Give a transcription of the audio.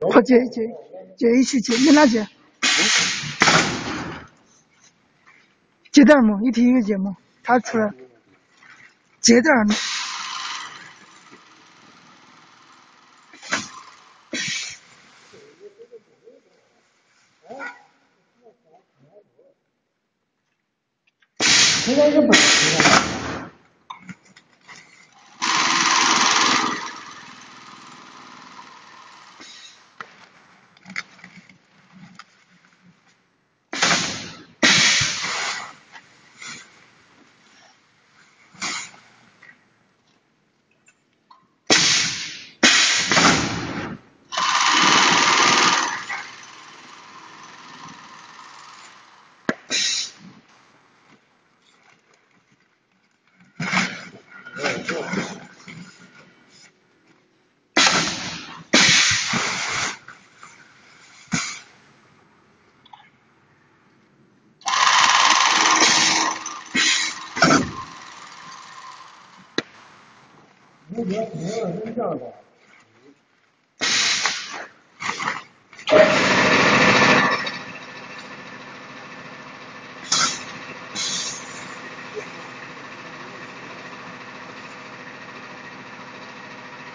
快接接接一起接，你哪接？接点么？一听有节目，他出来接点儿。现在是不是？没有没有人这样的。